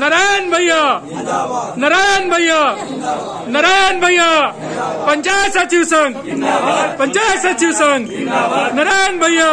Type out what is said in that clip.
नारायण भैया। नारायण भैया। नारायण भैया। पंचायत सचिव संघ। पंचायत सचिव संघ। नारायण भैया।